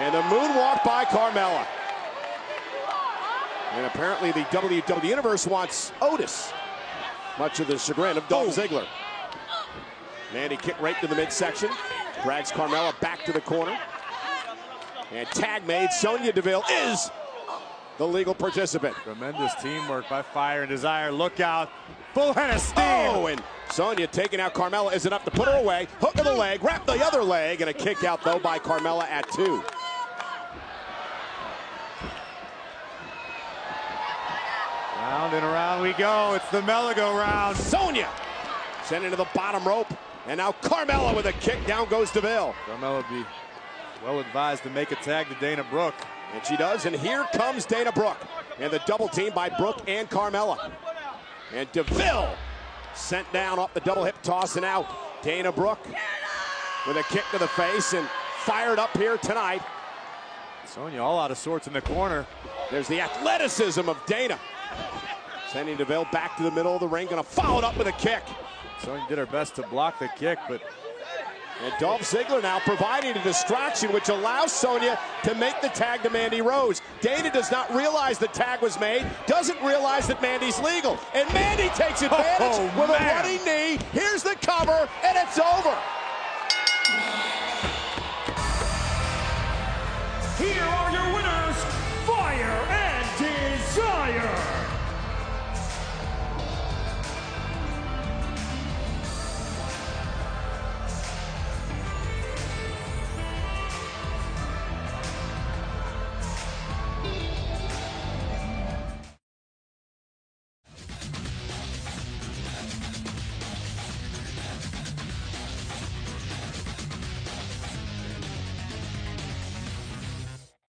And the moonwalk by Carmella. And apparently the WWE Universe wants Otis, much to the chagrin of Dolph Oh. Ziggler. Mandy kick right to the midsection, drags Carmella back to the corner. And tag made, Sonya Deville is the legal participant. Tremendous teamwork by Fire and Desire. Look out. Full head of steam. Oh, and Sonya taking out Carmella is enough to put her away. Hook of the leg, wrap the other leg, and a kick out though by Carmella at two. Round and around we go. It's the Meligo round. Sonya sending to the bottom rope. And now Carmella with a kick. Down goes Deville. Carmella be well advised to make a tag to Dana Brooke. And she does. And here comes Dana Brooke. And the double team by Brooke and Carmella. And Deville sent down off the double hip toss. And now Dana Brooke with a kick to the face and fired up here tonight. Sonya all out of sorts in the corner. There's the athleticism of Dana. Sending Deville back to the middle of the ring, gonna follow it up with a kick. Sonya did her best to block the kick, but. And Dolph Ziggler now providing a distraction, which allows Sonya to make the tag to Mandy Rose. Dana does not realize the tag was made, doesn't realize that Mandy's legal. And Mandy takes oh, advantage oh, with man. a one knee. Here's the cover, and it's over. Here are your winners, Fire